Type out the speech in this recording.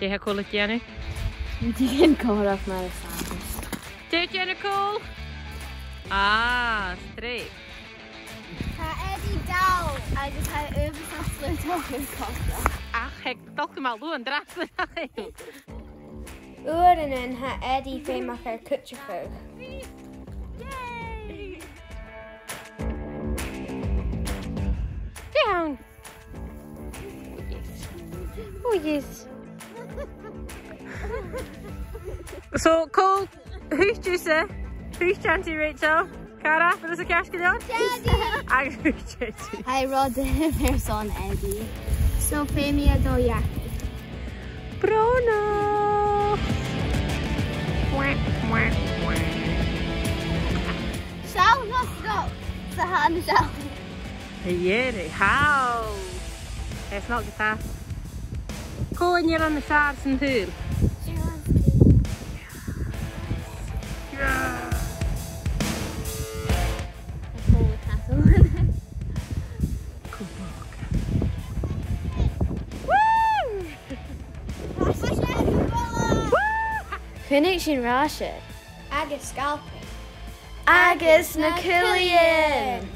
Dé ha cool Jenny? Dí gin cóach mar a fan. Dé Jenny cool? Ah, streep. Ha Eddie dal. Agus ha ymwys a slwyd o'n costa. Ach, hek toch mal doen, draag Uair in in ha Eddie féach ar cuttefu. Down. Oh yes. So, Cole, who's Juicy? Who's Chanty Rachel? Cara, wat is gedaan? Eddie! Agus who's Chanty? Hij rodde weer zo'n Eddie. Zo femia dol ja. Bruno! Sjouw nog go. Ze gaan sjouw. Jere, how? Hij is nog gedaan. Cole, en hier aan de schaars en tuur. Kunich Rashid. Agus Galpin. Agus Nakulian.